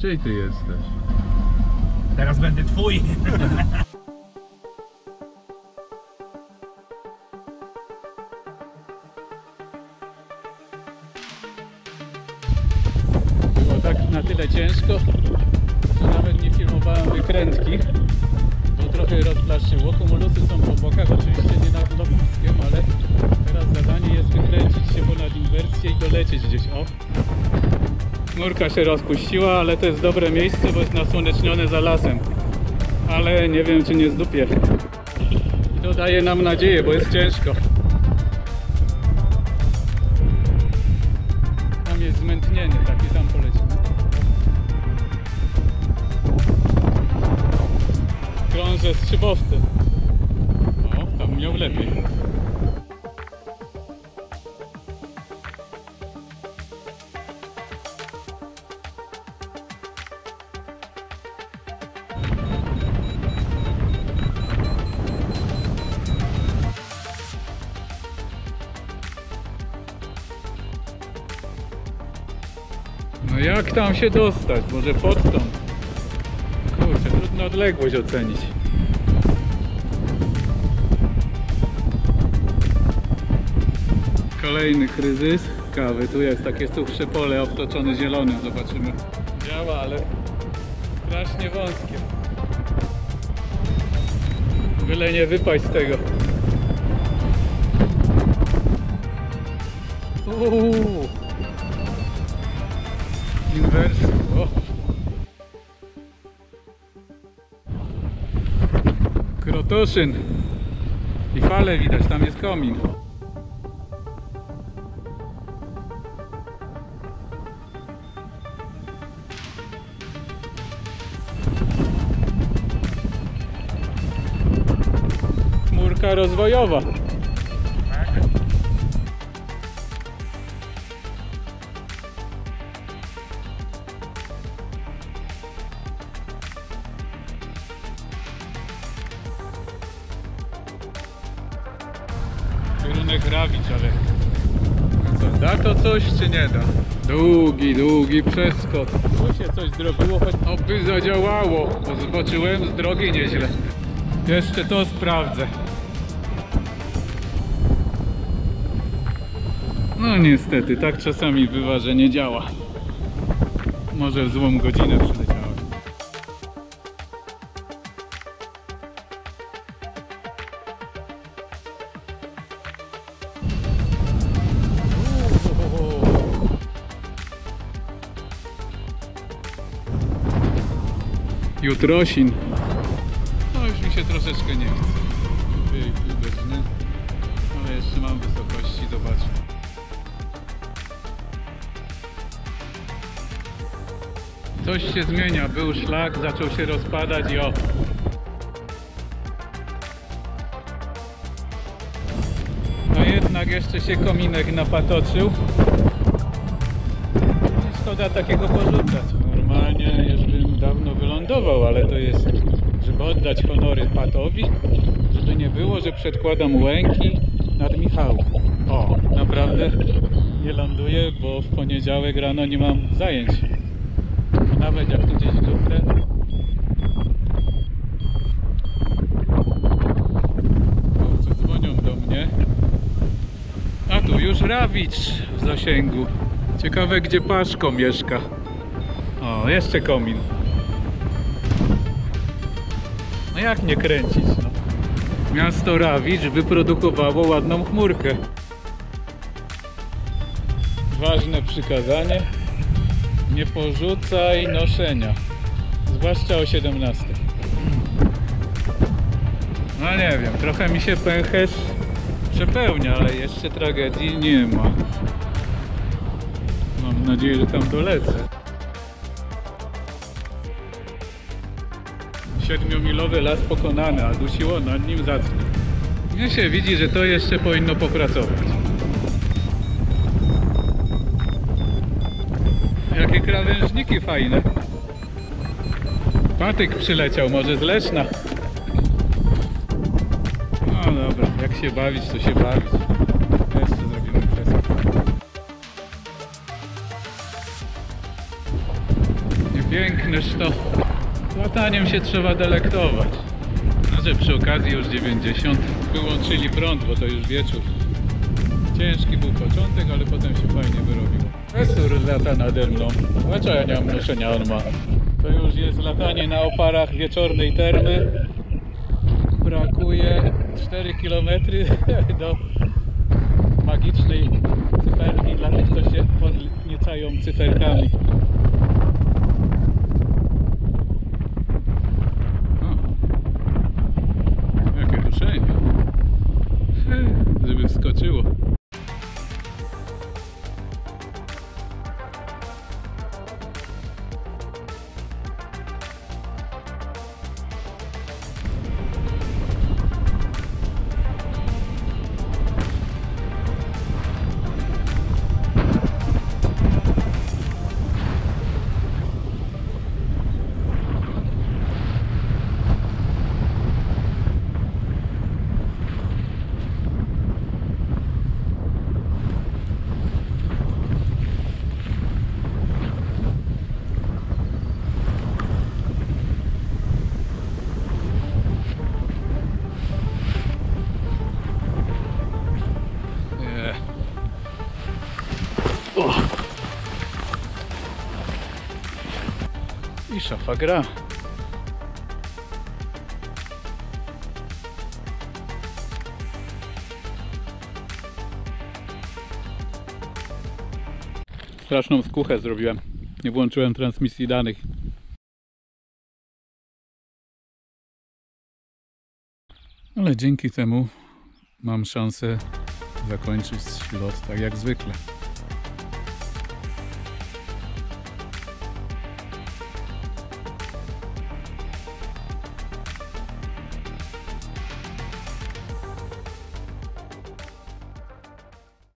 Czyj ty jesteś? Teraz będę twój. Było tak na tyle ciężko, że nawet nie filmowałem wykrętki, bo trochę rozplaszczyło. Kumulusy są po bokach, oczywiście nie nad lotniskiem, ale teraz zadanie jest wykręcić się ponad inwersję i dolecieć gdzieś. O! Chmurka się rozpuściła, ale to jest dobre miejsce, bo jest nasłonecznione za lasem. Ale nie wiem, czy nie zdupię. I to daje nam nadzieję, bo jest ciężko. Tam jest zmętnienie, taki tam polecimy. Krążę z szybowcem. O, tam miał lepiej. Jak tam się dostać? Może pod tą? Kurczę, trudno odległość ocenić. Kolejny kryzys kawy. Tu jest takie suchsze pole obtoczone zielonym. Zobaczymy. Działa, ale strasznie wąskie. Byle nie wypaść z tego. Inwersy. O. Krotoszyn. I fale widać, tam jest komin. Chmurka rozwojowa. Rawicz, ale co, da to coś czy nie da? Długi, długi przeskok. Tu się coś zrobiło, choć oby zadziałało, bo zobaczyłem z drogi nieźle. Jeszcze to sprawdzę. No niestety, tak czasami bywa, że nie działa. Może w złą godzinę przyleciałem. Jutrosin. No już mi się troszeczkę nie chce. Ej, pół godziny. Ale jeszcze mam wysokości, zobacz. Coś się zmienia, był szlak, zaczął się rozpadać i o. No jednak jeszcze się kominek napatoczył. Szkoda takiego porzucać. Ale to jest, żeby oddać honory Patowi, żeby nie było, że przedkładam łęki nad Michałką. O, naprawdę nie ląduję, bo w poniedziałek rano nie mam zajęć. Nawet jak tu gdzieś tu już Rawicz w zasięgu. Ciekawe gdzie Paszko mieszka. O, jeszcze komin. No jak nie kręcić, no. Miasto Rawicz wyprodukowało ładną chmurkę. Ważne przykazanie. Nie porzucaj noszenia. Zwłaszcza o 17. No nie wiem, trochę mi się pęcherz przepełnia, ale jeszcze tragedii nie ma. Mam nadzieję, że tam dolecę. Siedmiomilowy las pokonany, a dusiło nad nim zacnie. Nie się widzi, że to jeszcze powinno popracować. Jakie krawężniki fajne. Patyk przyleciał, może z Leszna. No dobra, jak się bawić, to się bawić. Jeszcze zrobimy przeskok. Nie Pięknyż to. Lataniem się trzeba delektować. No, że przy okazji już 90 wyłączyli prąd, bo to już wieczór. Ciężki był początek, ale potem się fajnie wyrobiło. Profesor lata nade mną. Dlaczego ja nie mam noszenia, on ma. To już jest latanie na oparach wieczornej termy. Brakuje 4 km do magicznej cyferki dla tych, co się podniecają cyferkami. O, jakie ruszenie. Żeby wskoczyło. I szafa gra. Straszną skuchę zrobiłem. Nie włączyłem transmisji danych. Ale dzięki temu mam szansę zakończyć los tak jak zwykle.